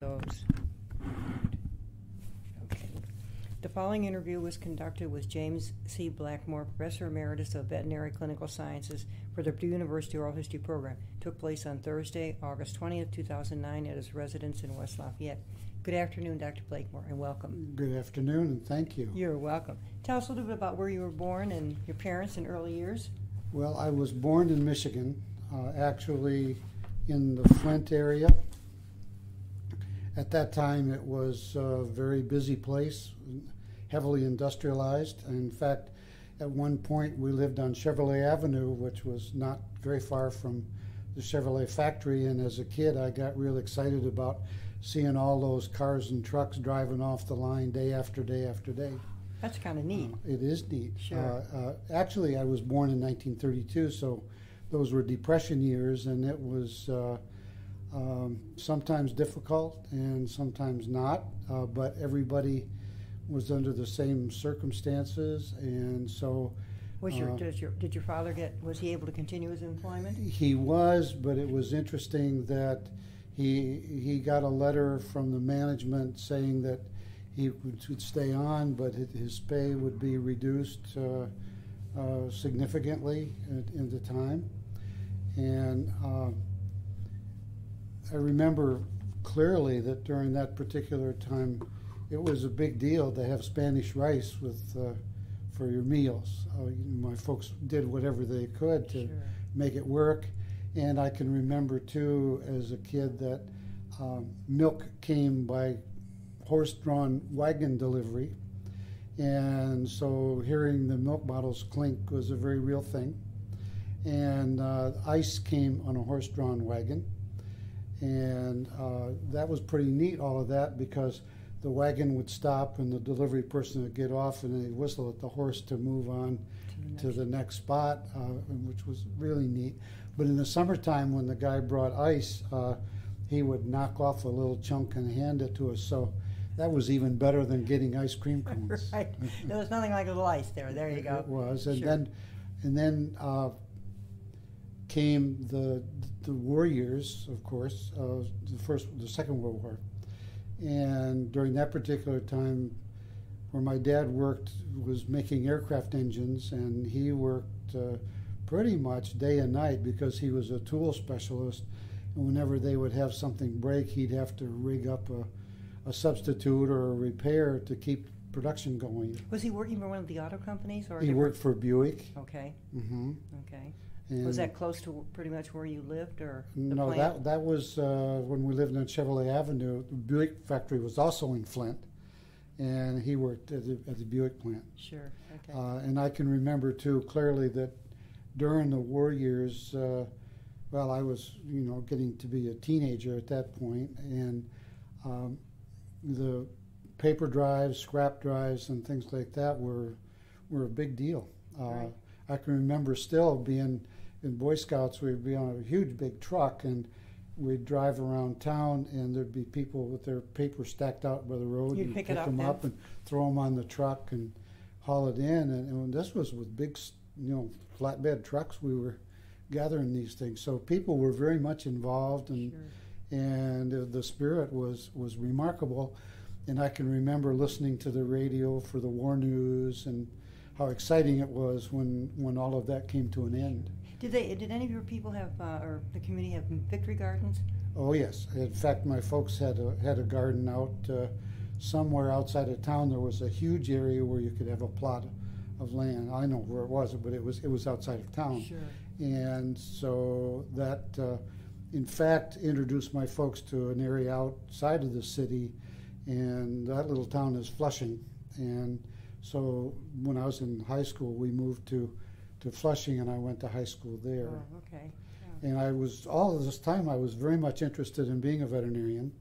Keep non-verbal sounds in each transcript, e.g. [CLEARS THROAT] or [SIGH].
those. Okay. The following interview was conducted with James C. Blakemore, Professor Emeritus of Veterinary Clinical Sciences for the Purdue University Oral History Program. It Took place on Thursday, August 20th, 2009, at his residence in West Lafayette. Good afternoon, Dr. Blakemore, and welcome. Good afternoon, and thank you. You're welcome. Tell us a little bit about where you were born and your parents in early years. Well, I was born in Michigan, uh, actually in the Flint area. At that time, it was a very busy place, heavily industrialized. In fact, at one point, we lived on Chevrolet Avenue, which was not very far from the Chevrolet factory. And as a kid, I got real excited about seeing all those cars and trucks driving off the line day after day after day. That's kind of neat. Uh, it is neat. Sure. Uh, uh, actually, I was born in 1932, so those were Depression years, and it was uh, um, sometimes difficult and sometimes not. Uh, but everybody was under the same circumstances, and so Was your, uh, does your did your father get was he able to continue his employment? he was. But it was interesting that he he got a letter from the management saying that he would, would stay on, but his pay would be reduced uh, uh, significantly at, in the time. And uh, I remember clearly that during that particular time, it was a big deal to have Spanish rice with uh, for your meals. Uh, my folks did whatever they could to Sure. make it work. And I can remember too, as a kid, that um, milk came by horse-drawn wagon delivery, and so hearing the milk bottles clink was a very real thing. And uh, ice came on a horse-drawn wagon, and uh, that was pretty neat. All of that because the wagon would stop and the delivery person would get off and they'd whistle at the horse to move on to the next spot, uh, which was really neat. But in the summertime, when the guy brought ice, uh, he would knock off a little chunk and hand it to us. So that was even better than getting ice cream [LAUGHS] cones. right. [LAUGHS] There was nothing like a little ice there. There you go. It was, and Sure. then, and then uh, came the the war years, of course, uh, the first, the Second World War, and during that particular time, where my dad worked was making aircraft engines, and he worked uh, pretty much day and night because he was a tool specialist. And whenever they would have something break, he'd have to rig up a, a substitute or a repair to keep production going. Was he working for one of the auto companies or? He worked for Buick. Okay. hmm Okay. And was that close to pretty much where you lived, or the no? plant? That that was uh, when we lived on Chevrolet Avenue. The Buick factory was also in Flint, and he worked at the, at the Buick plant. Sure. Okay. Uh, and I can remember too clearly that during the war years, uh, well, I was you know getting to be a teenager at that point, and um, the paper drives, scrap drives, and things like that were were a big deal. Uh, Right. I can remember still being in Boy Scouts. We'd be on a huge big truck and. We'd drive around town, and there'd be people with their paper stacked out by the road. You'd and pick it up them then? up and throw them on the truck and haul it in. And, and this was with big, you know, flatbed trucks. We were gathering these things, so people were very much involved, and sure. and uh, the spirit was was remarkable. And I can remember listening to the radio for the war news and how exciting it was when when all of that came to an end. Did they? Did any of your people have, uh, or the community have victory gardens? Oh yes. In fact, my folks had a had a garden out uh, somewhere outside of town. There was a huge area where you could have a plot of land. I know where it was, but it was it was outside of town. Sure. And so that, uh, in fact, introduced my folks to an area outside of the city, and that little town is Flushing. And so when I was in high school, we moved to to Flushing, and I went to high school there. Oh, okay. And I was all of this time I was very much interested in being a veterinarian.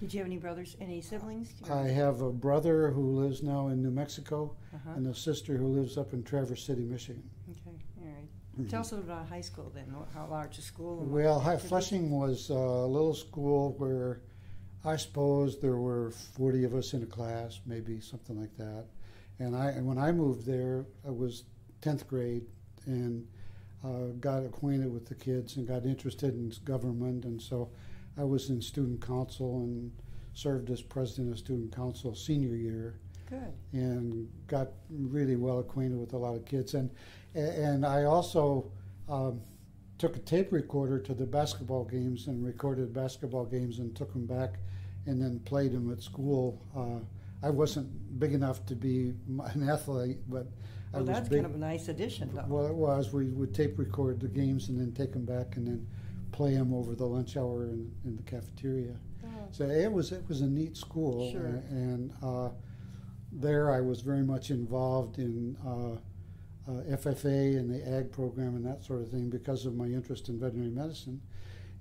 Did you have any brothers, any siblings? I have a brother who lives now in New Mexico Uh-huh. and a sister who lives up in Traverse City, Michigan. Okay. All right. Tell us a little about high school then. How large a school? Well, High? Flushing was a little school where I suppose there were 40 of us in a class, maybe something like that. And I, and when I moved there, I was 10th grade and uh, got acquainted with the kids and got interested in government. And so I was in student council and served as president of student council senior year Good. and got really well acquainted with a lot of kids. And and I also um, took a tape recorder to the basketball games and recorded basketball games and took them back, and then played them at school. Uh, I wasn't big enough to be an athlete, but I Well, was that's big. kind of a nice addition, though. well, it was. We would tape record the games and then take them back and then play them over the lunch hour in, in the cafeteria. Oh, So it was it was a neat school, Sure. and uh, there I was very much involved in uh, uh, FFA and the ag program and that sort of thing because of my interest in veterinary medicine.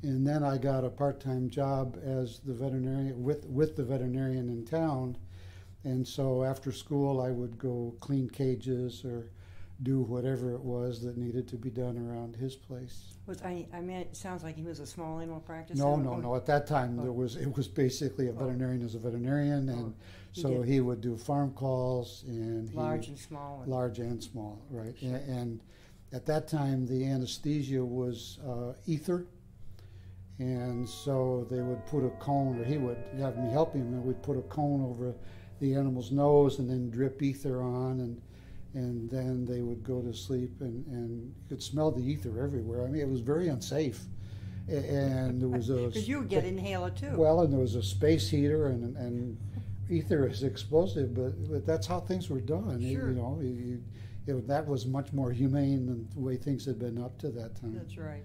And then I got a part-time job as the veterinarian with with the veterinarian in town, and so after school I would go clean cages or do whatever it was that needed to be done around his place. Was I? I mean, it sounds like he was a small animal practice. No, no, no. At that time, Oh. there was it was basically a Oh. veterinarian as a veterinarian, and Oh, he so did. he would do farm calls and he, Large and small. Large and small, right? Sure. A- And, at that time, the anesthesia was uh, ether, and so they would put a cone, or he would have me help him, and we'd put a cone over the animal's nose and then drip ether on, and and then they would go to sleep, and, and you could smell the ether everywhere. I mean, it was very unsafe, and there was a [LAUGHS] Because you get inhaler too. well, and there was a space heater, and and ether is explosive, but, but that's how things were done. You- Sure. You know, you, you, it, that was much more humane than the way things had been up to that time. That's right.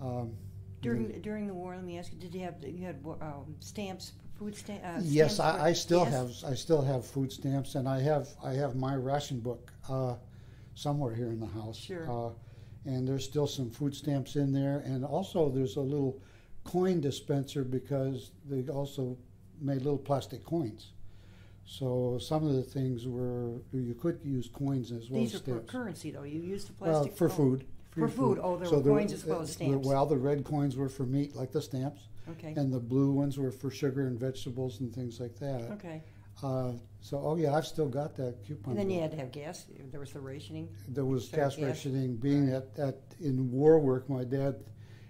Um, During during the war, let me ask you: Did you have you had um, stamps, food? Uh, yes, stamps for- I, I still yes? have I still have food stamps, and I have I have my ration book uh, somewhere here in the house. Sure. Uh, and there's still some food stamps in there, and also there's a little coin dispenser because they also made little plastic coins. So some of the things were you could use coins as well These as are for currency, though. You used the Well, plastic for oh, food. For food. Oh, there were the- coins as well as uh, stamps. Well, the red coins were for meat, like the stamps, Okay. and the blue ones were for sugar and vegetables and things like that. okay. Uh, so, oh yeah, I've still got that coupon. And then you had to have gas. There was the rationing. There was so gas gas- rationing. Being at, at in war work, my dad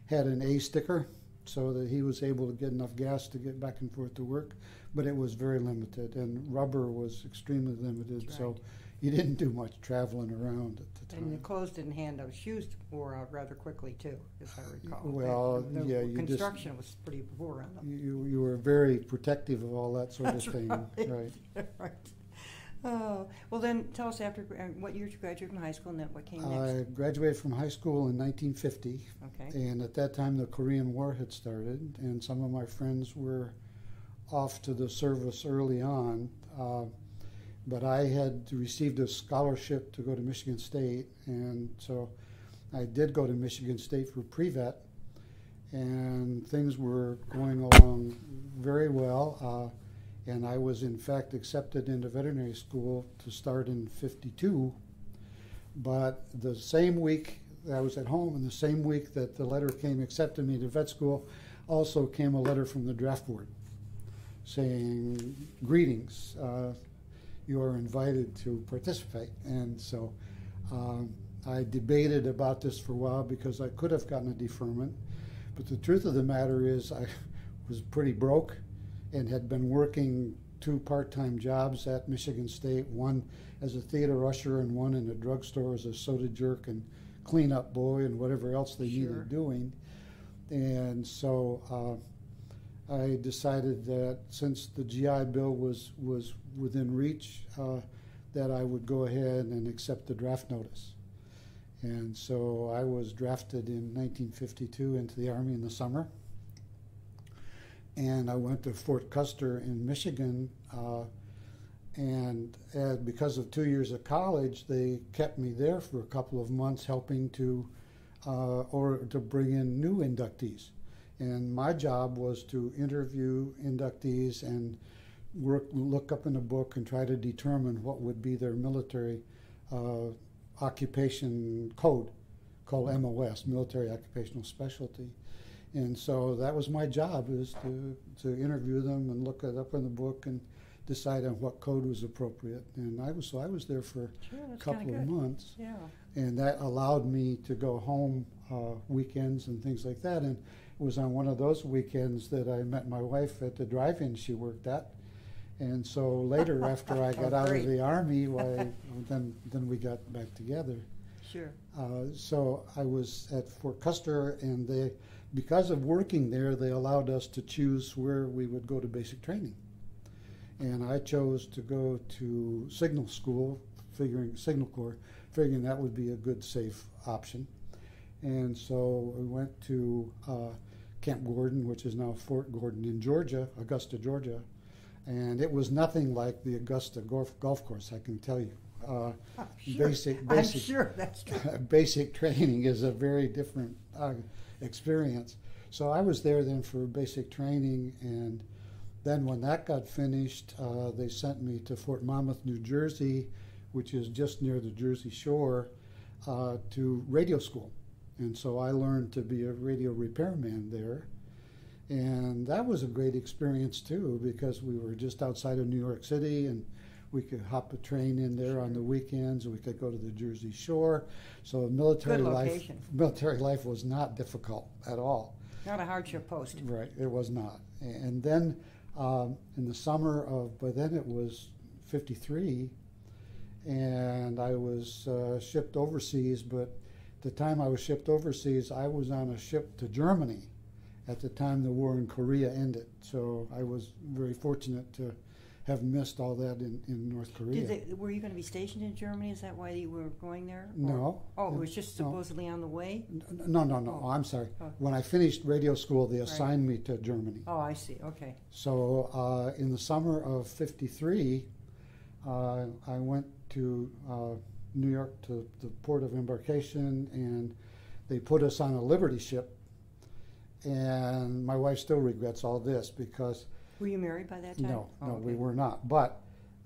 had an A sticker, so that he was able to get enough gas to get back and forth to work. But it was very limited, and rubber was extremely limited. That's So right. You didn't do much traveling around at the time. And the clothes didn't hand out. Shoes wore out rather quickly too, as I recall. Well, the, the yeah, you just- construction was pretty poor on them. You, you were very protective of all that sort That's of thing, right. right? [LAUGHS] right. Oh well, then tell us after uh, what year you graduated from high school, and then what came next? I graduated from high school in 1950. okay. And at that time, the Korean War had started, and some of my friends were off to the service early on. Uh, but I had received a scholarship to go to Michigan State, and so I did go to Michigan State for pre-vet, and things were going along very well. Uh, and I was, in fact, accepted into veterinary school to start in 52. But the same week I was at home, and the same week that the letter came accepting me to vet school, also came a letter from the draft board saying, "Greetings, uh, you are invited to participate." And so um, I debated about this for a while because I could have gotten a deferment, but the truth of the matter is I [LAUGHS] was pretty broke and had been working two part-time jobs at Michigan State, one as a theater usher and one in a drugstore as a soda jerk and cleanup boy and whatever else they Sure. needed doing. And so uh, I decided that since the GI Bill was was within reach, uh, that I would go ahead and accept the draft notice. And so I was drafted in 1952 into the Army in the summer. And I went to Fort Custer in Michigan. Uh, and because of two years of college, they kept me there for a couple of months helping to uh, or to bring in new inductees. And my job was to interview inductees and work, look up in a book and try to determine what would be their military uh, occupation code called MOS, Military Occupational Specialty. And so that was my job is to, to interview them and look it up in the book and decide on what code was appropriate. And I was so I was there for Sure, a couple of of months Yeah. and that allowed me to go home uh, weekends and things like that. And was on one of those weekends that I met my wife at the drive-in she worked at. And so later, [LAUGHS] after I got out of the army, why, then then we got back together. Sure. Uh, so I was at Fort Custer, and they, because of working there, they allowed us to choose where we would go to basic training. And I chose to go to Signal School, figuring Signal Corps, figuring that would be a good, safe option. And so we went to uh, Camp Gordon, which is now Fort Gordon in Georgia, Augusta, Georgia. And it was nothing like the Augusta golf, golf course, I can tell you. Uh, I'm sure. basic, I'm basic, sure that's true. [LAUGHS] basic training is a very different uh, experience. So I was there then for basic training, and then when that got finished, uh, they sent me to Fort Monmouth, New Jersey, which is just near the Jersey Shore, uh, to radio school. And so I learned to be a radio repairman there. And that was a great experience too, because we were just outside of New York City and we could hop a train in there on the weekends. We could go to the Jersey Shore. So military life, [LAUGHS] military life was not difficult at all. Not a hardship post. Right, it was not. And then um, in the summer of, by then it was 53, and I was uh, shipped overseas. But the time I was shipped overseas, I was on a ship to Germany at the time the war in Korea ended. So I was very fortunate to have missed all that in, in North Korea. Did they, were you going to be stationed in Germany? Is that why you were going there? Or- No. Oh, it was just No. supposedly on the way? No, no, no. Oh. I'm sorry. Oh. When I finished radio school, they assigned me to Germany. Oh, I see. Okay. So uh, in the summer of '53, uh, I went to uh, New York to the port of embarkation, and they put us on a Liberty ship. And my wife still regrets all this because Were you married by that time? no, Oh, no, we were not. But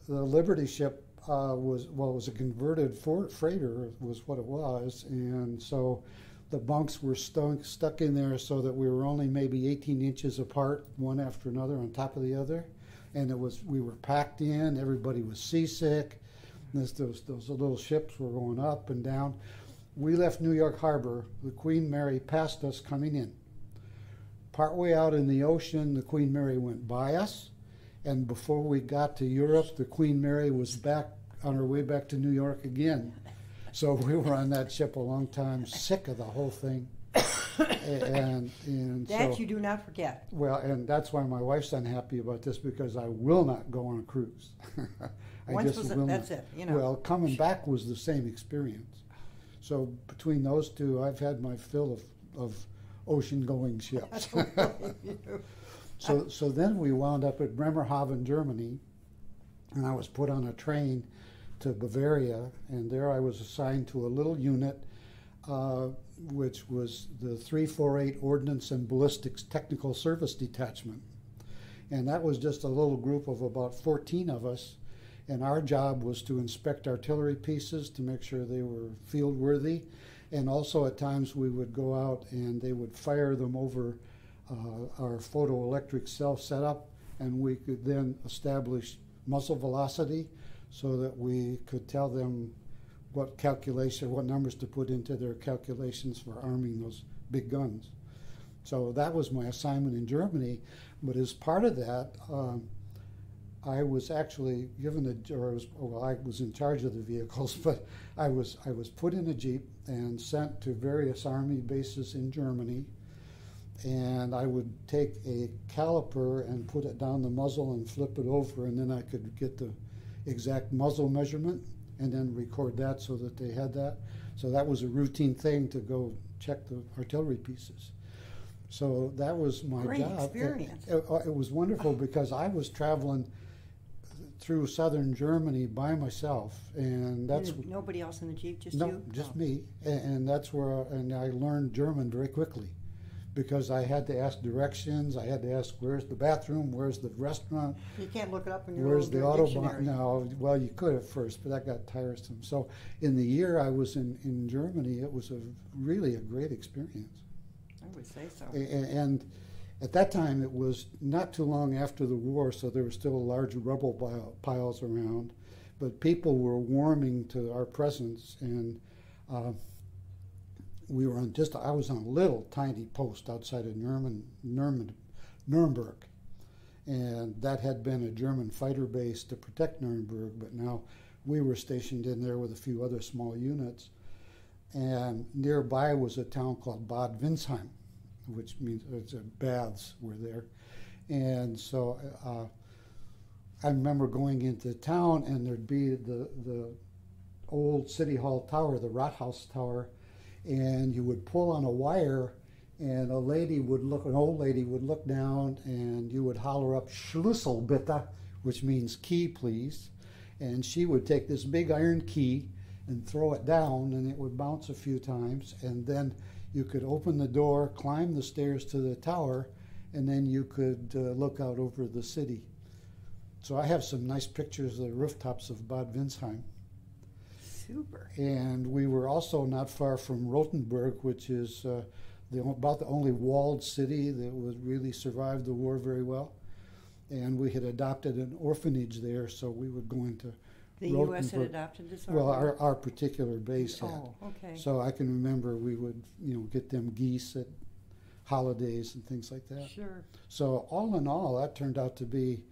the Liberty ship uh, was well, it was a converted for, freighter, was what it was, and so the bunks were stuck stuck in there so that we were only maybe 18 inches apart, one after another, on top of the other, and it was we were packed in. Everybody was seasick. This, those those little ships were going up and down. We left New York Harbor. The Queen Mary passed us coming in. Partway out in the ocean, the Queen Mary went by us, and before we got to Europe, the Queen Mary was back on her way back to New York again. So we were on that ship a long time, sick of the whole thing. [COUGHS] and and That so, you do not forget. well, and that's why my wife's unhappy about this because I will not go on a cruise. [LAUGHS] I Once just was it, will that's not. it. You know. Well, coming back was the same experience. So between those two, I've had my fill of, of ocean-going ships. [LAUGHS] [LAUGHS] so so then we wound up at Bremerhaven, Germany, and I was put on a train to Bavaria, and there I was assigned to a little unit, uh, which was the 348 Ordnance and Ballistics Technical Service Detachment. And that was just a little group of about 14 of us, and our job was to inspect artillery pieces to make sure they were field worthy. And also at times we would go out and they would fire them over uh, our photoelectric cell setup, and we could then establish muzzle velocity so that we could tell them what calculation, what numbers to put into their calculations for arming those big guns. So that was my assignment in Germany. But as part of that, um, I was actually given a, or I was, well, I was in charge of the vehicles, [LAUGHS] but I was I was put in a jeep and sent to various army bases in Germany. And I would take a caliper and put it down the muzzle and flip it over, and then I could get the exact muzzle measurement and then record that so that they had that. So that was a routine thing to go check the artillery pieces. So that was my Great job. It- experience. It, it was wonderful because I was traveling through southern Germany by myself, and that's nobody else in the jeep, just no, you. just Oh. me, and, and that's where and I learned German very quickly because I had to ask directions. I had to ask where's the bathroom, where's the restaurant, You can't look it up in your Where's the autobahn? No, well, you could at first, but that got tiresome. So, in the year I was in, in Germany, it was a really a great experience. I would say so. A- a- And at that time, it was not too long after the war, so there were still large rubble piles around, but people were warming to our presence, and uh, we were on just I was on a little tiny post outside of Nuremberg, Nuremberg, Nuremberg, and that had been a German fighter base to protect Nuremberg, but now we were stationed in there with a few other small units. And nearby was a town called Bad Windsheim, which means it's uh, baths were there. And so uh, I remember going into town, and there'd be the the old city hall tower, the Rathaus Tower, and you would pull on a wire, and a lady would look, an old lady would look down, and you would holler up "Schlüssel bitte," which means key, please, and she would take this big iron key and throw it down, and it would bounce a few times, and then you could open the door, climb the stairs to the tower, and then you could uh, look out over the city. So I have some nice pictures of the rooftops of Bad Windsheim. Super. And we were also not far from Rothenburg, which is uh, the, about the only walled city that was really survived the war very well. And we had adopted an orphanage there, so we would go into The U.S. had adopted this well, our, our particular base had. Oh, okay. So I can remember we would, you know, get them geese at holidays and things like that. Sure. So all in all, that turned out to be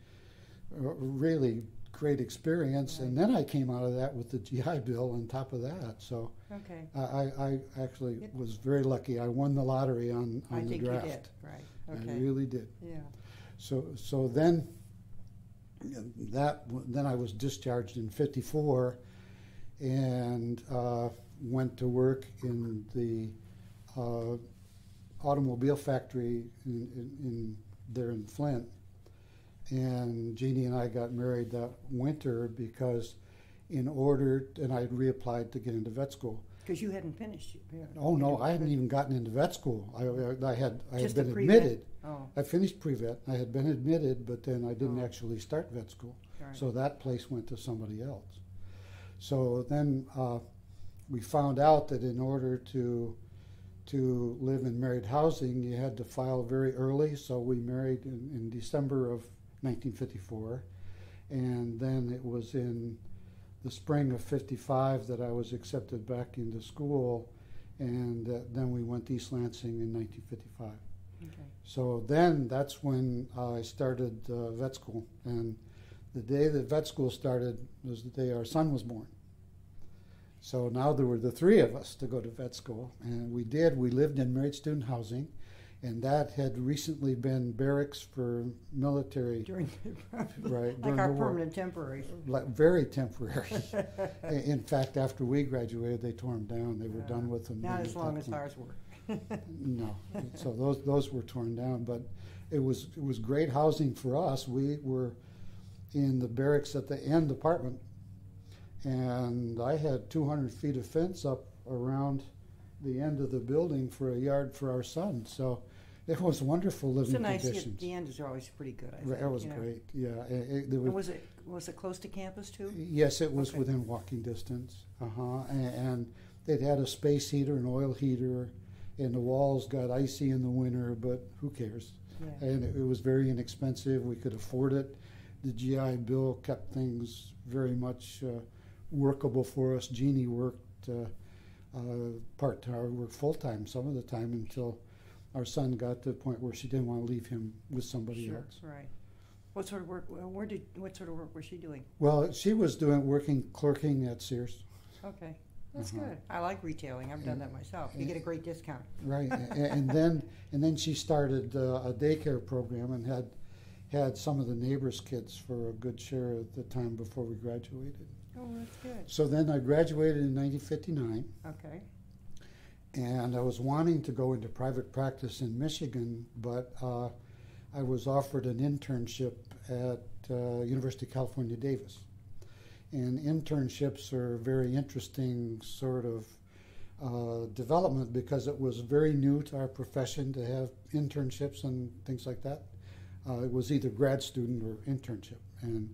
a really great experience. And then I came out of that with the GI Bill on top of that. So Okay. I, I, I actually Yep. was very lucky. I won the lottery on, on I the think you draft. did. Right. I Okay. really did. Yeah. So so then that then I was discharged in '54 and uh, went to work in the uh, automobile factory in, in, in there in Flint. And Jeannie and I got married that winter because, in order, and I had reapplied to get into vet school. Because you hadn't finished. Yeah. Oh no, I hadn't even gotten into vet school. I, I had I Just had been pre-vet? admitted. Oh, I finished pre-vet. I had been admitted, but then I didn't Oh. actually start vet school. right. So that place went to somebody else. So then uh, we found out that in order to to live in married housing, you had to file very early. So we married in, in December of 1954, and then it was in the spring of 55 that I was accepted back into school, and uh, then we went to East Lansing in 1955. okay. So then that's when I started uh, vet school. And the day that vet school started was the day our son was born. So now there were the three of us to go to vet school. And we did. We lived in married student housing. And that had recently been barracks for military, During [LAUGHS] right? like during our the war. permanent temporaries. Like very temporary. [LAUGHS] in fact, after we graduated, they tore them down. They were Uh, done with them. Not as long as ours were. [LAUGHS] No, so those those were torn down, but it was it was great housing for us. We were in the barracks at the end apartment, and I had 200 feet of fence up around the end of the building for a yard for our son. So it was wonderful living So nice. conditions. The end is always pretty good. I think, It was you know. great. Yeah, it, it, was, was it was it close to campus too? yes, it was Okay. within walking distance. Uh huh. And, and it had a space heater, an oil heater, and the walls got icy in the winter, but who cares? Yeah. and it, it was very inexpensive. We could afford it. The GI Bill kept things very much uh, workable for us. Jeannie worked uh, uh, part time, worked full time some of the time until our son got to the point where she didn't want to leave him with somebody Sure. else. Right. What sort of work? Where did what sort of work was she doing? Well, she was doing working clerking at Sears, Okay. That's Uh-huh. good. I like retailing. I've done that myself. You get a great discount. right? and, and then and then she started uh, a daycare program and had had some of the neighbors' kids for a good share at the time before we graduated. Oh, that's good. So then I graduated in 1959, Okay. And I was wanting to go into private practice in Michigan, but uh, I was offered an internship at uh, University of California, Davis. And internships are a very interesting sort of uh, development because it was very new to our profession to have internships and things like that. Uh, it was either grad student or internship, and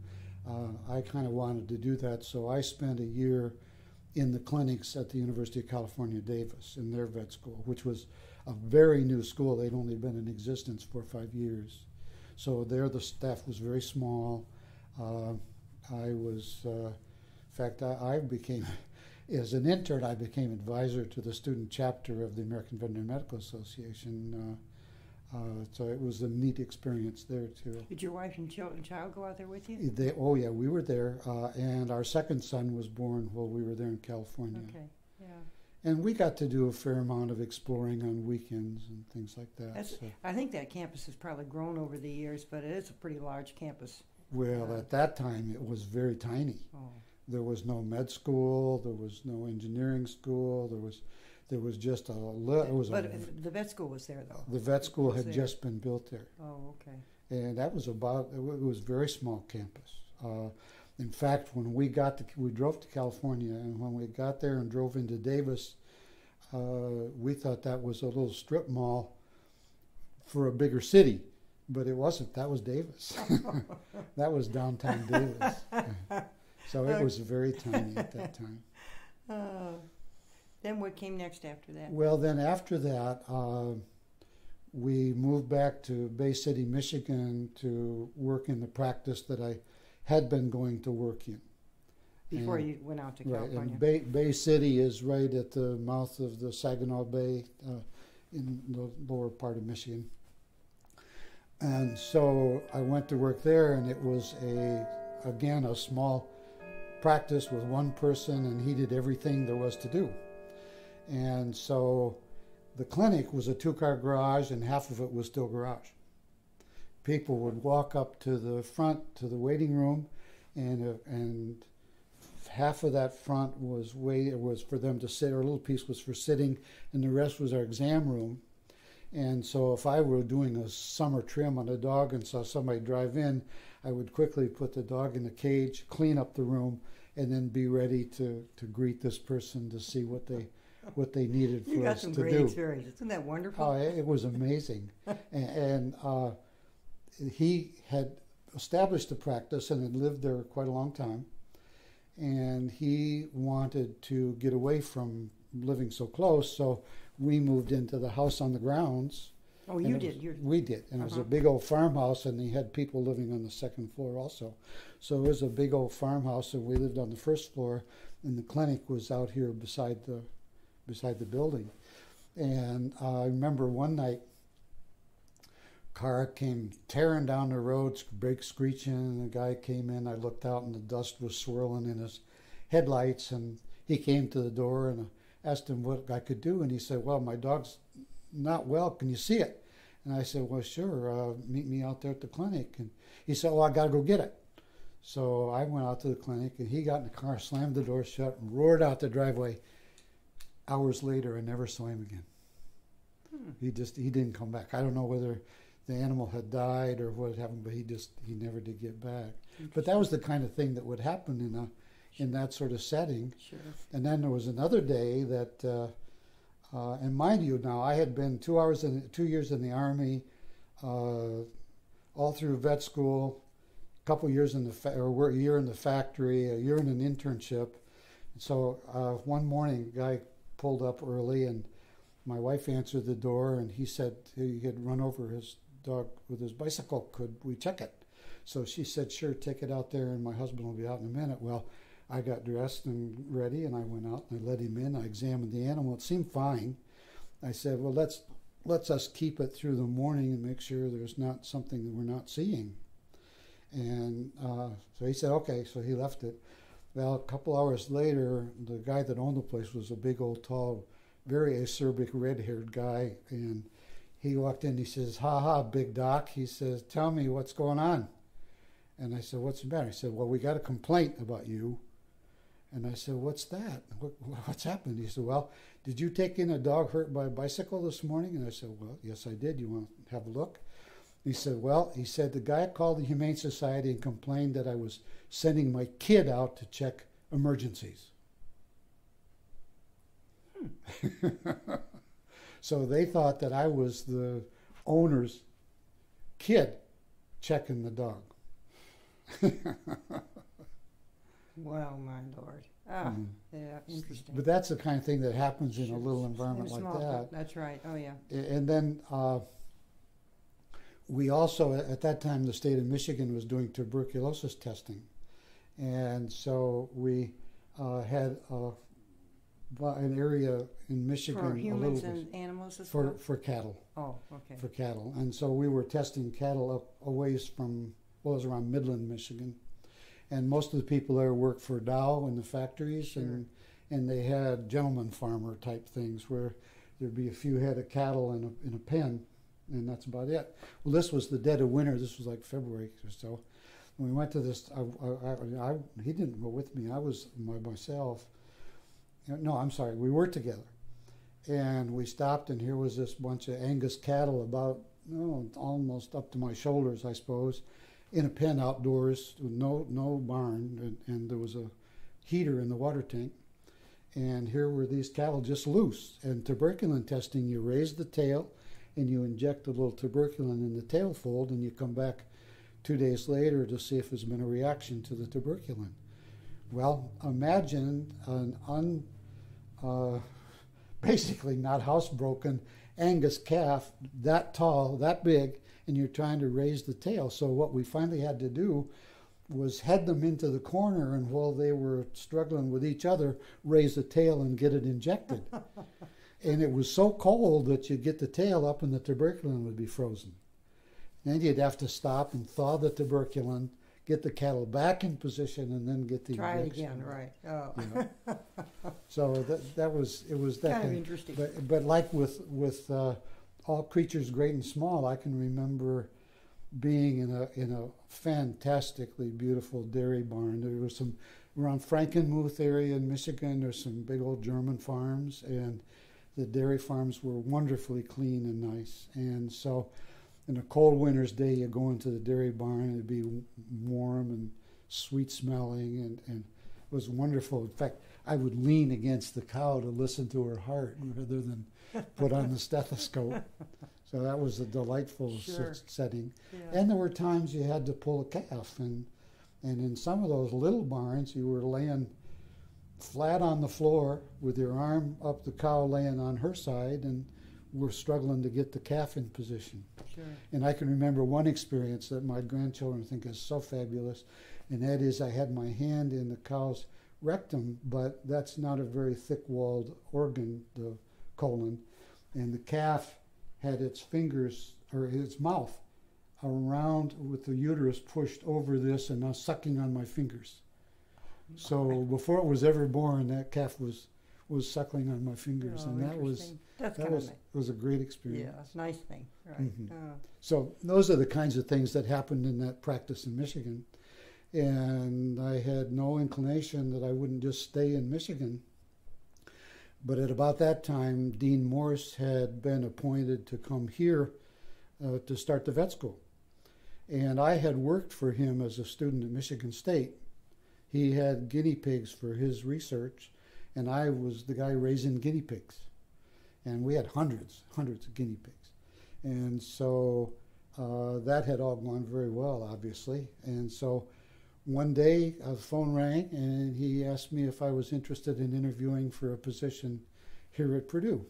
uh, I kind of wanted to do that, so I spent a year in the clinics at the University of California, Davis, in their vet school, which was a very new school. They'd only been in existence for five years. So there, the staff was very small. Uh, I was, uh, in fact, I, I became [LAUGHS] as an intern, I became advisor to the student chapter of the American Veterinary Medical Association. Uh, uh, so it was a neat experience there too. Did your wife and child, child go out there with you? They, oh yeah, we were there, uh, and our second son was born while we were there in California. Okay, yeah. And we got to do a fair amount of exploring on weekends and things like that. So. I think that campus has probably grown over the years, but it is a pretty large campus. Well, Uh, at that time, it was very tiny. Oh, There was no med school. There was no engineering school. There was, there was just a. Li- it was but a, if- the vet school was there though. the vet school had just been built there, Oh, okay. and that was about. It wa- it was a very small campus. Uh, in fact, when we got to, we drove to California, and when we got there and drove into Davis, uh, we thought that was a little strip mall for a bigger city, but it wasn't. That was Davis. [LAUGHS] that was downtown Davis. [LAUGHS] so it was very tiny at that time. [LAUGHS] Uh, then what came next after that? Well, then after that, uh, we moved back to Bay City, Michigan to work in the practice that I had been going to work in. Before and- you went out to Right, California? and Bay, Bay City is right at the mouth of the Saginaw Bay uh, in the lower part of Michigan. And so I went to work there, and it was a again a small practice with one person, and he did everything there was to do. And so the clinic was a two-car garage, and half of it was still garage. People would walk up to the front to the waiting room, and and half of that front was wait was for them to sit, or a little piece was for sitting, and the rest was our exam room. And so, if I were doing a summer trim on a dog and saw somebody drive in, I would quickly put the dog in the cage, clean up the room, and then be ready to, to greet this person to see what they what they needed for you got us some to great do. experience. Isn't that wonderful? Oh, it was amazing. [LAUGHS] and and uh, he had established a practice and had lived there quite a long time. And he wanted to get away from living so close, so we moved into the house on the grounds. oh, you was- did. You're, We did, and it was a Uh-huh. big old farmhouse, and he had people living on the second floor also. So it was a big old farmhouse, and we lived on the first floor, and the clinic was out here beside the beside the building. And uh, I remember one night, car came tearing down the road, brakes screeching, and the guy came in. I looked out, and the dust was swirling in his headlights, and he came to the door, and asked him what I could do, and he said, "Well, my dog's not well. Can you see it?" And I said, "Well, sure. Uh, meet me out there at the clinic." And he said, "Oh, I got to go get it." So I went out to the clinic, and he got in the car, slammed the door shut, and roared out the driveway. Hours later, I never saw him again. Hmm. He just he didn't come back. I don't know whether the animal had died or what had happened, but he just he never did get back. But that was the kind of thing that would happen in a in that sort of setting. sure. And then there was another day that, uh, uh, and mind you, now I had been two hours in two years in the army, uh, all through vet school, a couple years in the fa- or a year in the factory, a year in an internship. So uh, one morning, a guy pulled up early, and my wife answered the door, and he said he had run over his dog with his bicycle. Could we check it? So she said, "Sure, take it out there, and my husband will be out in a minute." Well. I got dressed and ready, and I went out and I let him in. I examined the animal; it seemed fine. I said, "Well, let's let's us keep it through the morning and make sure there's not something that we're not seeing." And uh, so he said, "Okay." So he left it. Well, a couple hours later, the guy that owned the place was a big old, tall, very acerbic, red-haired guy, and he walked in. He says, "Ha ha, big doc." He says, "Tell me what's going on." And I said, "What's the matter?" He said, "Well, we got a complaint about you." And I said, "What's that? What, what's happened?" He said, "Well, did you take in a dog hurt by a bicycle this morning?" And I said, "Well, yes, I did. You want to have a look?" He said, "Well," he said, "the guy called the Humane Society and complained that I was sending my kid out to check emergencies." [LAUGHS] so they thought that I was the owner's kid checking the dog. [LAUGHS] well, my lord. Ah, Mhm. yeah, interesting. But that's the kind of thing that happens in a little In environment like small- that. That's right. Oh, yeah. And then uh, we also, at that time, the state of Michigan was doing tuberculosis testing. And so we uh, had a an area in Michigan For a humans little bit and animals as for well? for cattle Oh, okay. for cattle, and so we were testing cattle up a ways from well, it was around Midland, Michigan, and most of the people there worked for Dow in the factories, and and they had gentleman farmer type things where there'd be a few head of cattle in a in a pen, and that's about it. Well, this was the dead of winter. This was like February or so. We went to this, I, I, I, he didn't go with me. I was by myself. Uh, no, I'm sorry. We were together, and we stopped, and here was this bunch of Angus cattle, about no, almost up to my shoulders, I suppose, in a pen outdoors, with no no barn, and, and there was a heater in the water tank. And here were these cattle just loose. And tuberculin testing, you raise the tail, and you inject a little tuberculin in the tail fold, and you come back two days later to see if there's been a reaction to the tuberculin. Well, imagine an un, uh, [LAUGHS] basically not housebroken Angus calf that tall, that big, and you're trying to raise the tail. So what we finally had to do was head them into the corner, and while they were struggling with each other, raise the tail and get it injected. [LAUGHS] and it was so cold that you'd get the tail up, and the tuberculin would be frozen. Then you'd have to stop and thaw the tuberculin, get the cattle back in position, and then get the Try it injection. again, right. Oh, you know. [LAUGHS] so that that was it was that kind of interesting. but but like with with uh, all creatures great and small, I can remember being in a in a fantastically beautiful dairy barn. There was some around Frankenmuth area in Michigan. There's some big old German farms, and the dairy farms were wonderfully clean and nice. And so, in a cold winter's day, you go into the dairy barn, and it'd be warm and sweet smelling, and and it was wonderful. In fact, I would lean against the cow to listen to her heart rather than put on the [LAUGHS] stethoscope. So that was a delightful Sure. setting. yeah. And there were times you had to pull a calf, and and in some of those little barns, you were laying flat on the floor with your arm up the cow laying on her side, and we're struggling to get the calf in position. sure. And I can remember one experience that my grandchildren think is so fabulous, and that is I had my hand in the cow's rectum, but that's not a very thick walled organ, the colon, and the calf had its fingers or its mouth around with the uterus pushed over this and now sucking on my fingers. So before it was ever born, that calf was was suckling on my fingers, Oh, and that was. That's that was was a great experience. yeah, it's a nice thing, right? Mhm. Uh, So those are the kinds of things that happened in that practice in Michigan. And I had no inclination that I wouldn't just stay in Michigan. But at about that time, Dean Morse had been appointed to come here uh, to start the vet school. And I had worked for him as a student at Michigan State. He had guinea pigs for his research, and I was the guy raising guinea pigs. And we had hundreds, hundreds of guinea pigs. And so uh, that had all gone very well, obviously. And so one day a phone rang and he asked me if I was interested in interviewing for a position here at Purdue.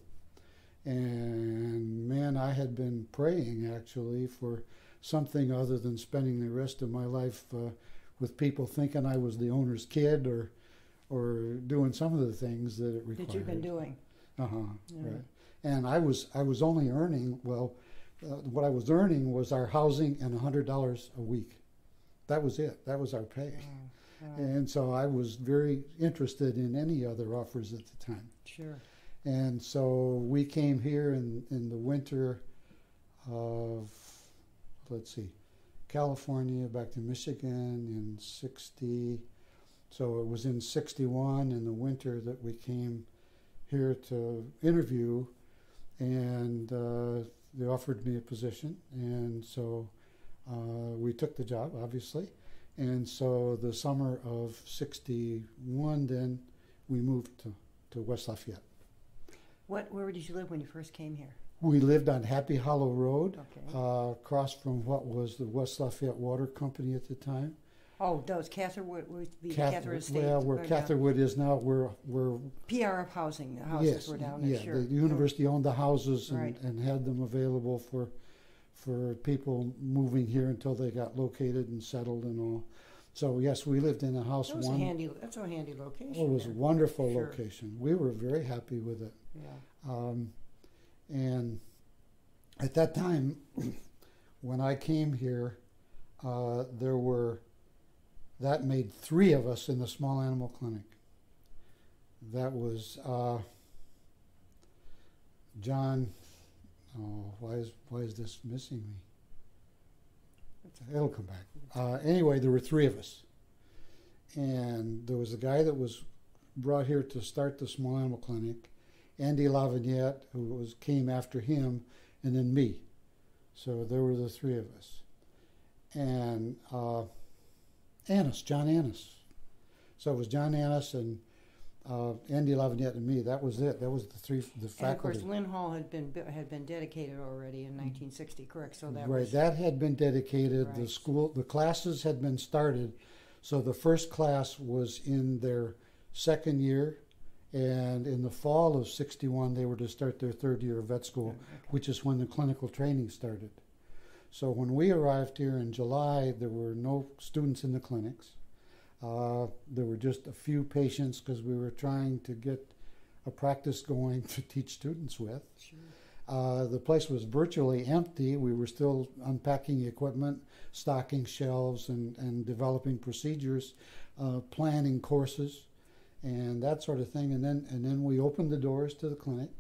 And man, I had been praying actually for something other than spending the rest of my life uh, with people thinking I was the owner's kid or or doing some of the things that it required. that you've been doing. Uh huh. Yeah. Right. And I was I was only earning well, uh, what I was earning was our housing and a hundred dollars a week. That was it. That was our pay. Uh, And so I was very interested in any other offers at the time. sure. And so we came here in, in the winter of, let's see, California back to Michigan in 60. So it was in 61 in the winter that we came here to interview, and uh, they offered me a position. And so uh, we took the job, obviously. And so the summer of 61, then we moved to, to West Lafayette. What? Where did you live when you first came here? We lived on Happy Hollow Road, Okay. uh, across from what was the West Lafayette Water Company at the time. oh, does Catherwood would be Cath- Catherwood Estate? well, where down- Catherwood is now, where where PRF housing. The houses yes, were down there. yeah, sure. the university owned the houses and, Right. and had them available for for people moving here until they got located and settled and all. So yes, we lived in a house That was one. a handy, that's a handy location. Oh, it was a wonderful Sure. location. We were very happy with it. Yeah. Um, and at that time, [CLEARS THROAT] when I came here, uh, there were that made three of us in the small animal clinic. That was uh, John. Oh, why is why is this missing me? It'll come back. Uh, anyway, there were three of us, and there was a guy that was brought here to start the small animal clinic, Andy Lavagnette, who was came after him, and then me. So there were the three of us, and uh, Annis, John Annis. So it was John Annis and uh, Andy Lavagnette and me. That was it. That was the three, the And of faculty. course, Lynn Hall had been, had been dedicated already in nineteen sixty, correct? So that right, was. that had been dedicated. The school, the classes had been started. So the first class was in their second year, and in the fall of '61, they were to start their third year of vet school, Okay. which is when the clinical training started. So when we arrived here in July, there were no students in the clinics. Uh, there were just a few patients because we were trying to get a practice going [LAUGHS] to teach students with. Sure. Uh, the place was virtually empty. We were still unpacking equipment, stocking shelves, and, and developing procedures, uh, planning courses, and that sort of thing. And then and then we opened the doors to the clinic.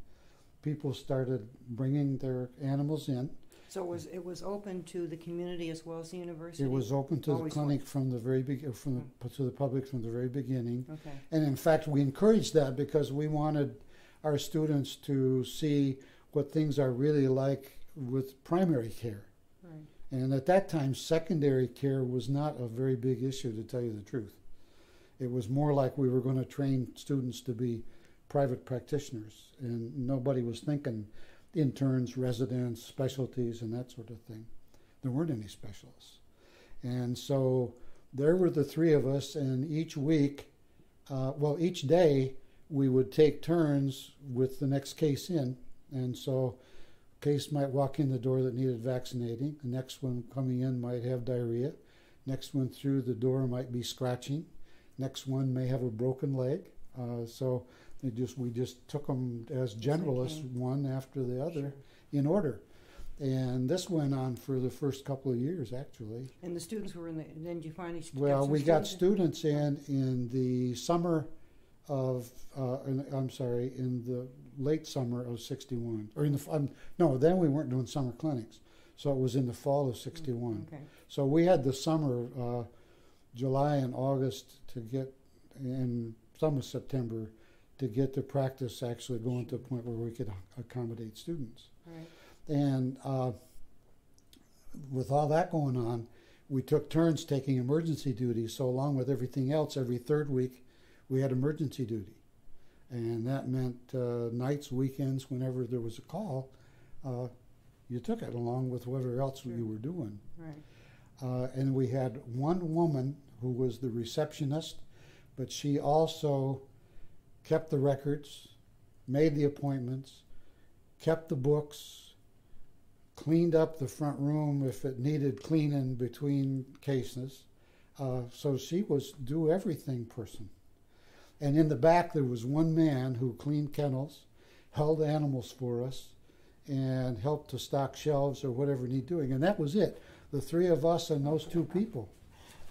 People started bringing their animals in. So it was, it was open to the community as well as the university? It was open to the Always clinic from the very big, from the, hmm. to the public from the very beginning. Okay, And in fact, we encouraged that because we wanted our students to see what things are really like with primary care. right. And at that time, secondary care was not a very big issue, to tell you the truth. It was more like we were going to train students to be private practitioners, and nobody was thinking interns, residents, specialties, and that sort of thing. There weren't any specialists. And so there were the three of us, and each week, uh, well, each day, we would take turns with the next case in. And so case might walk in the door that needed vaccinating. The next one coming in might have diarrhea. Next one through the door might be scratching. Next one may have a broken leg. Uh, so they just we just took them as generalists, came. one after the other, Sure. in order. And this went on for the first couple of years, actually. And the students were in the, then you finally Well, we got students? students in in the summer of, uh, in, I'm sorry, in the late summer of '61, or in the um, no, then we weren't doing summer clinics, so it was in the fall of '61. Okay, So we had the summer, uh, July and August to get, and some of September to get the practice actually going to a point where we could accommodate students. right. And uh, with all that going on, we took turns taking emergency duty. So, along with everything else, every third week we had emergency duty. And that meant uh, nights, weekends, whenever there was a call, uh, you took it along with whatever else Sure. you were doing. Right. Uh, and we had one woman who was the receptionist, but she also kept the records, made the appointments, kept the books, cleaned up the front room if it needed cleaning between cases. Uh, so she was do everything person. And in the back there was one man who cleaned kennels, held animals for us, and helped to stock shelves or whatever need doing. And that was it. The three of us and those two people.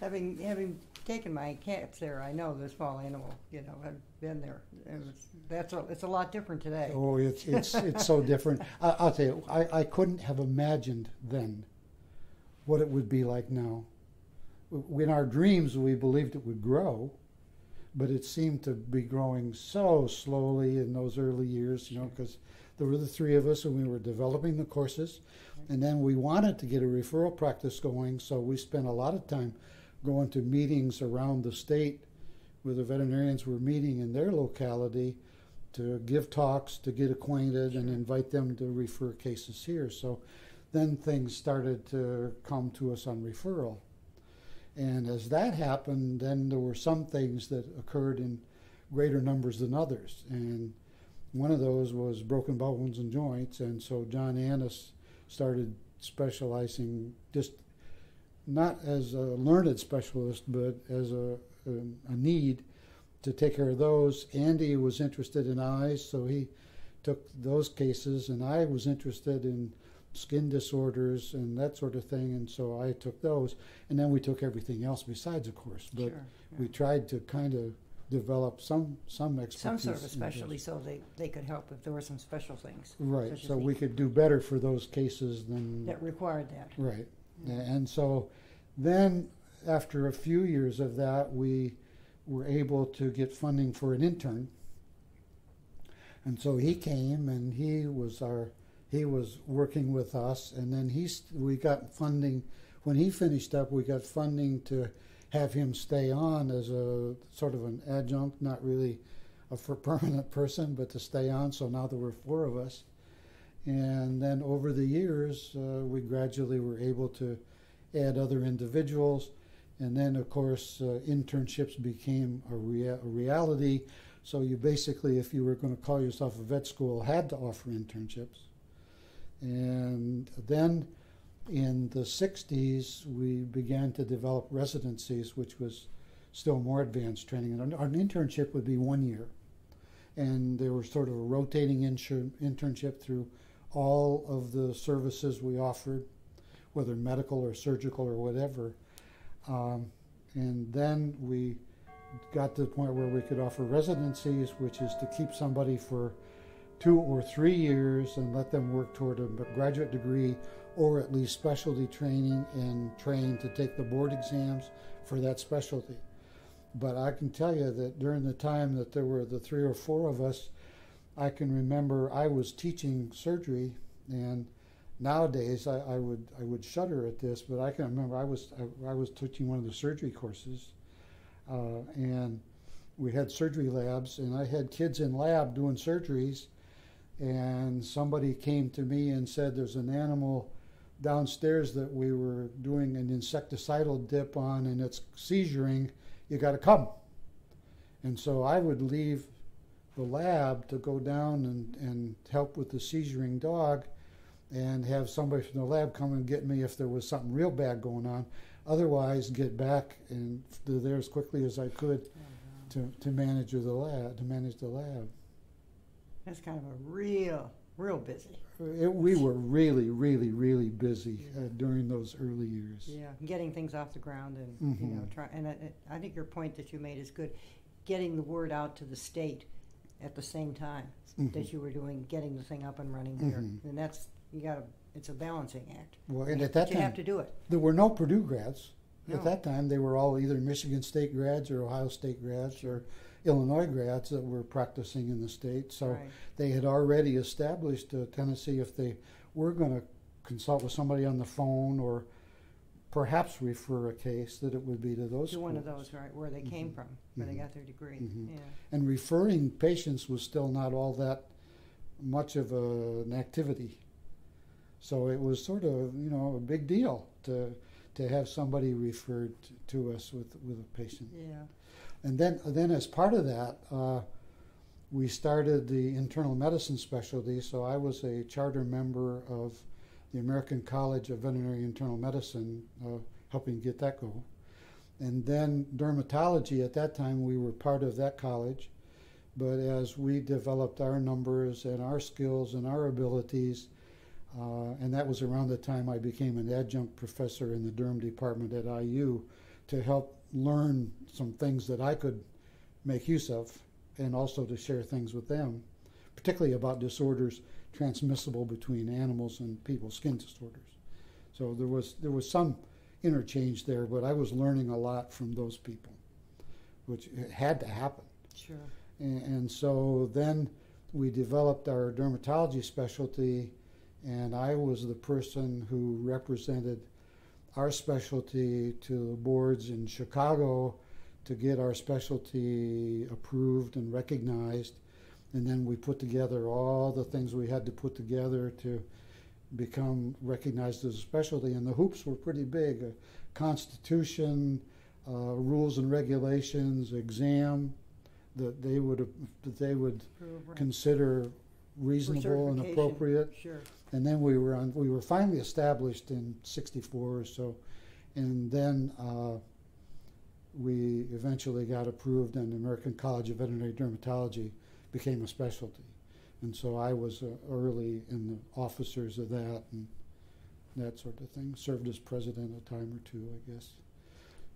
Having, having taken my cats there, I know the small animal, you know, I've been there. It was, that's a, it's a lot different today. Oh, it's it's it's so different. [LAUGHS] I, I'll tell you, I, I couldn't have imagined then what it would be like now. In our dreams, we believed it would grow, but it seemed to be growing so slowly in those early years. You know, because there were the three of us, and we were developing the courses, and then we wanted to get a referral practice going, so we spent a lot of time going to meetings around the state where the veterinarians were meeting in their locality to give talks, to get acquainted, and invite them to refer cases here. So then things started to come to us on referral. And as that happened, then there were some things that occurred in greater numbers than others. And one of those was broken bones and joints. And so John Annis started specializing just not as a learned specialist, but as a, a, a need to take care of those. Andy was interested in eyes, so he took those cases, and I was interested in skin disorders and that sort of thing, and so I took those. And then we took everything else besides, of course. But Sure, we tried to kind of develop some some expertise. Some sort of specialty, so they, they could help if there were some special things Right, so we could do better for those cases than that required that. Right. Yeah. And so then, after a few years of that, we were able to get funding for an intern. And so he came and he was our he was working with us and then he's we got funding when he finished up we got funding to have him stay on as a sort of an adjunct not really a for [LAUGHS] permanent person but to stay on so now there were four of us and then over the years, uh, we gradually were able to add other individuals. And then, of course, uh, internships became a, rea- a reality. So you basically, if you were going to call yourself a vet school, had to offer internships. And then in the 60s, we began to develop residencies, which was still more advanced training. And an, internship would be one year. And there was sort of a rotating insur- internship through all of the services we offered, whether medical or surgical or whatever. Um, and then we got to the point where we could offer residencies, which is to keep somebody for two or three years and let them work toward a graduate degree or at least specialty training and train to take the board exams for that specialty. But I can tell you that during the time that there were the three or four of us, I can remember I was teaching surgery, and nowadays I, I would I would shudder at this, but I can remember I was I, I was teaching one of the surgery courses, uh, and we had surgery labs, and I had kids in lab doing surgeries, and somebody came to me and said, "There's an animal." Downstairs, that we were doing an insecticidal dip on, and it's seizuring. You got to come. And so I would leave the lab to go down and, and help with the seizuring dog and have somebody from the lab come and get me if there was something real bad going on. Otherwise, get back and do there as quickly as I could to, to manage the lab. To manage the lab, That's kind of a real, real busy. It, we were really, really, really busy uh, during those early years. Yeah, getting things off the ground and you know Mhm. try. And I, I think your point that you made is good. Getting the word out to the state at the same time Mhm. that you were doing, getting the thing up and running here, Mhm. and that's you got to. It's a balancing act. Well, and at that but you have to do it. there were no Purdue grads. No. At that time, they were all either Michigan State grads or Ohio State grads or Illinois grads that were practicing in the state. So right. they had already established a tendency if they were going to consult with somebody on the phone or perhaps refer a case that it would be to those to one of those, right, where they came Mhm. from, where they Mhm. got their degree. Mhm. Yeah. And referring patients was still not all that much of a, an activity. So it was sort of, you know, a big deal to to have somebody referred to us with, with a patient. Yeah. And then, then as part of that, uh, we started the internal medicine specialty. So I was a charter member of the American College of Veterinary Internal Medicine, uh, helping get that go. And then dermatology, at that time, we were part of that college. But as we developed our numbers and our skills and our abilities, uh, and that was around the time I became an adjunct professor in the derm department at IU to help learn some things that I could make use of and also to share things with them, particularly about disorders transmissible between animals and people, skin disorders. So there was there was some interchange there, but I was learning a lot from those people, which had to happen. Sure. And, and so then we developed our dermatology specialty, and I was the person who represented our specialty to boards in Chicago to get our specialty approved and recognized. And then we put together all the things we had to put together to become recognized as a specialty. And the hoops were pretty big a constitution, uh, rules and regulations, exam that they would that they would consider reasonable and certification. appropriate. Sure. And then we were on, we were finally established in '64 or so, And then uh, we eventually got approved, and the American College of Veterinary Dermatology became a specialty. And so I was uh, early in the officers of that and that sort of thing. Served as president a time or two, I guess.